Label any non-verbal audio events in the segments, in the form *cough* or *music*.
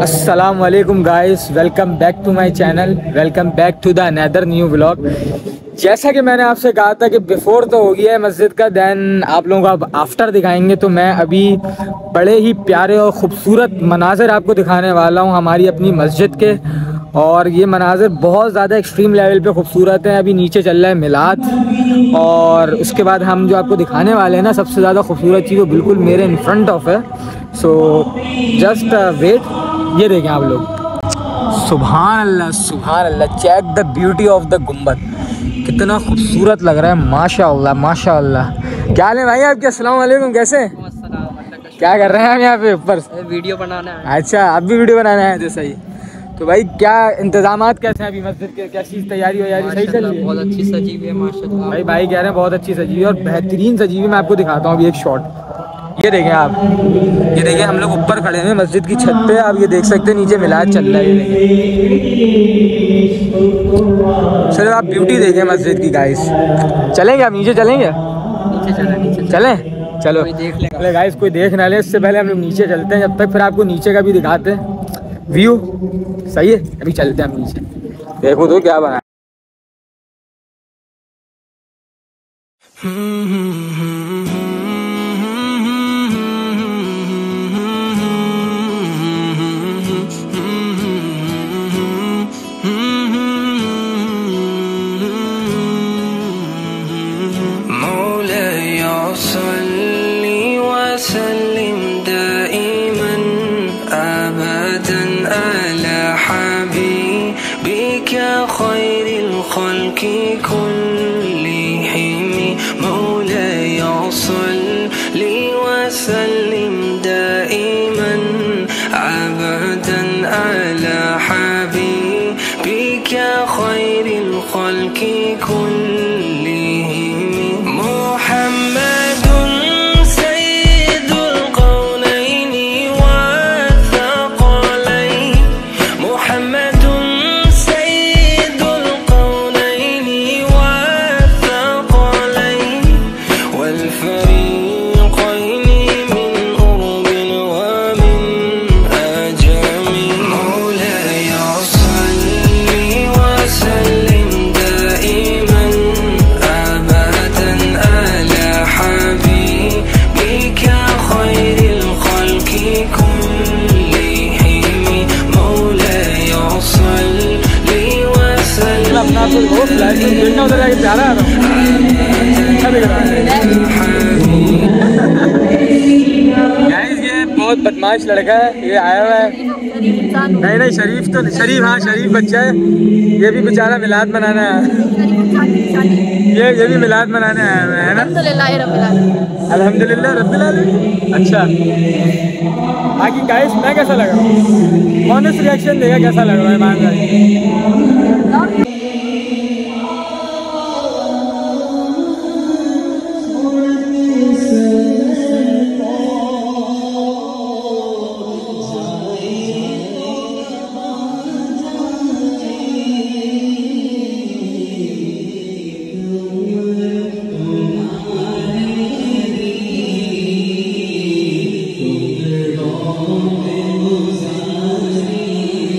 अस्सलाम वालेकुम guys welcome back to my channel welcome back to the another new vlog जैसा कि मैंने आपसे कहा था कि बिफोर तो हो गया है मस्जिद का देन आप लोगों को अब आफ्टर दिखाएंगे तो मैं अभी बड़े ही प्यारे और ख़ूबसूरत मनाजिर आपको दिखाने वाला हूँ हमारी अपनी मस्जिद के और ये मनाजिर बहुत ज़्यादा एक्सट्रीम लेवल पे खूबसूरत है। अभी नीचे चल रहा है मिलाद। और उसके बाद हम जो आपको दिखाने वाले हैं ना सबसे ज़्यादा खूबसूरत चीज़ वो बिल्कुल मेरे इन फ्रंट ऑफ़ है। सो जस्ट वेट ये देखें आप लोग। सुबहान अल्लाह सुबहान अल्लाह check the beauty of the गुंबद। कितना खूबसूरत लग रहा है। माशा माशा क्या हाल है भाई आपके? अस्सलाम वालेकुम। कैसे क्या कर रहे हैं हम यहाँ पे ऊपर? वीडियो बनाना है। अच्छा अब भी वीडियो बनाना है? तो सही। तो भाई क्या इंतज़ाम कैसे हैं अभी मस्जिद के? कैसी तैयारी वैयारी सही चल रही है? बहुत अच्छी सजी हुई है माशाल्लाह। भाई भाई कह रहे हैं बहुत अच्छी सजी हुई है और बेहतरीन सजी हुई मैं आपको दिखाता हूँ अभी एक शॉट ये देखें आप। ये देखें हम लोग ऊपर खड़े हैं मस्जिद की छत पे। आप ये देख सकते हैं नीचे मिलाद चल रहा है सर आप ब्यूटी देखें मस्जिद की गाइस चलेंगे आप नीचे चलेंगे? नीचे चला नीचे चलें। चलो? देख। चले गाइस कोई देख ना ले इससे पहले हम लोग नीचे चलते हैं। जब तक फिर आपको नीचे का भी दिखाते हैं। व्यू? सही है? अभी चलते हैं नीचे। देखो तो क्या बना thinking corner. देखना उधर जाके प्यारा रहा हूँ रहा बहुत बदमाश लड़का है, ये आया हुआ है। नहीं नहीं, शरीफ तो शरीफ हाँ शरीफ बच्चा है। ये भी बेचारा मिलाद मनाना है। ये ये भी मिलाद मनाने आया हुआ है ना? अल्हम्दुलिल्लाह, रब्बिल आलमीन। अच्छा। बाकी गाइस मैं कैसा लग रहा ऑनेस्ट रिएक्शन देगा, कैसा लग रहा है मान भाई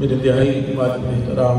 मेरे दिहाई इबादत एहतराम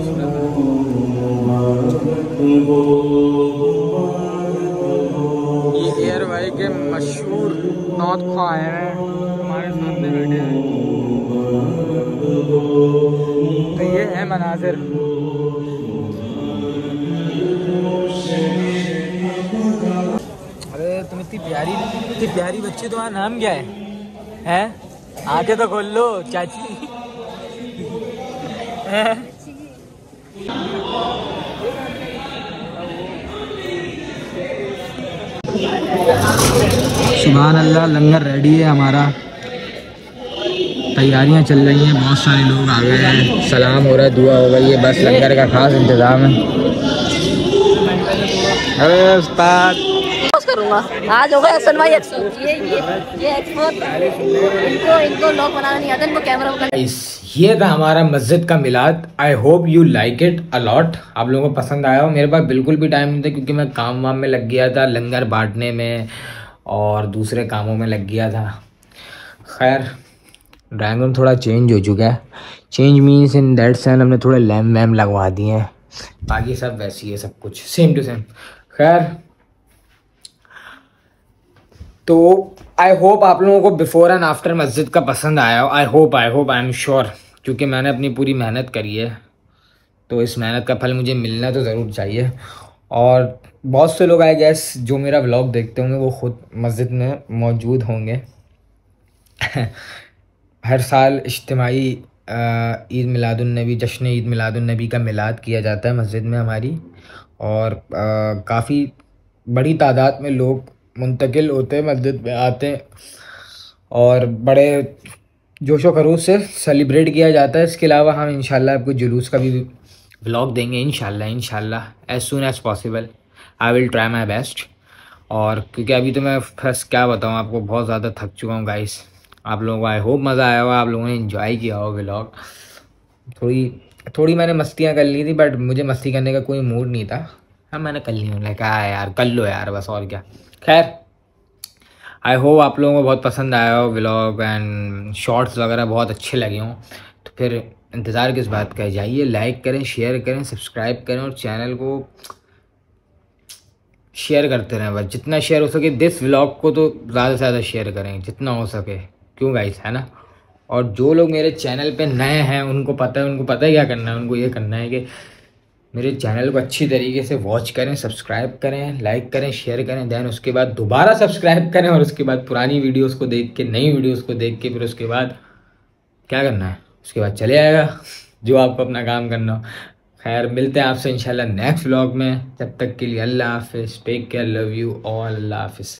मनाजिर अरे तुम इतनी प्यारी इतनी प्यारी बच्ची तुम्हारा नाम क्या है? हैं? आके तो खोल लो चाची। हैं? सुबह अल्लाह लंगर रेडी है हमारा। तैयारियाँ चल रही हैं बहुत सारे लोग आ गए हैं। सलाम हो रहा है दुआ हो गई है बस लंगर का खास इंतज़ाम है। अरे उस्ताद। आज होगा भाई एक्सपो ये ये इनको इनको लोग बनाना नहीं आता इनको कैमरा ये था हमारा मस्जिद का मिलाद। I hope you like it a lot आप लोगों को पसंद आया हो। मेरे पास बिल्कुल भी टाइम नहीं था क्योंकि मैं काम वाम में लग गया था लंगर बांटने में और दूसरे कामों में लग गया था। खैर ड्राइंग रूम थोड़ा चेंज हो चुका है। Change means in that sense हमने थोड़े लैम्प वैम लगवा दिए हैं। बाकी सब वैसी है सब कुछ। सेम टू सेम खैर तो आई होप आप लोगों को बिफोर एंड आफ्टर मस्जिद का पसंद आया हो। I hope I hope I am sure क्योंकि मैंने अपनी पूरी मेहनत करी है। तो इस मेहनत का फल मुझे मिलना तो ज़रूर चाहिए। और बहुत से लोग आई गैस जो मेरा व्लॉग देखते होंगे, वो खुद मस्जिद में मौजूद होंगे। *laughs* हर साल इज्तमाही ईद मिलादुलनबी जश्न ईद मिलादुलनबी का मिलाद किया जाता है मस्जिद में हमारी। और काफ़ी बड़ी तादाद में लोग मुंतकिल होते हैं मस्जिद में आते हैं। और बड़े जोशो खरूश से सेलिब्रेट किया जाता है। इसके अलावा हम इंशाल्लाह आपको जुलूस का भी ब्लॉग देंगे, इंशाल्लाह इंशाल्लाह as soon as possible I will try my best और क्योंकि अभी तो मैं फ़र्स्ट क्या बताऊँ, आपको बहुत ज़्यादा थक चुका हूँ गाइस आप लोगों को आई होप मज़ा आया होगा, आप लोगों ने इन्जॉय किया हो व्लॉग थोड़ी थोड़ी मैंने मस्तियाँ कर ली थी बट मुझे मस्ती करने का कोई मूड नहीं था। हाँ मैंने कर ली, मैंने कहा यार, कर लो यार, बस और क्या। खैर आई होप आप लोगों को बहुत पसंद आया हो व्लॉग एंड शॉर्ट्स वगैरह बहुत अच्छे लगे हों। तो फिर इंतज़ार किस बात का है? जाइए लाइक करें शेयर करें सब्सक्राइब करें और चैनल को शेयर करते रहें। बस जितना शेयर हो सके दिस व्लॉग को तो ज़्यादा से ज़्यादा शेयर करें, जितना हो सके। क्यों गाइस है ना? और जो लोग मेरे चैनल पे नए हैं, उनको पता है, उनको पता है क्या करना है, उनको ये करना है कि मेरे चैनल को अच्छी तरीके से वॉच करें सब्सक्राइब करें लाइक करें शेयर करें देन उसके बाद दोबारा सब्सक्राइब करें और उसके बाद पुरानी वीडियोस को देख के, नई वीडियोस को देख के, फिर उसके बाद क्या करना है? उसके बाद चले आएगा, जो आपको अपना काम करना हो। खैर, मिलते हैं आपसे, इंशाल्लाह नेक्स्ट व्लॉग में। तब तक के लिए अल्लाह हाफिज़ take care love you all अल्लाह हाफिज़।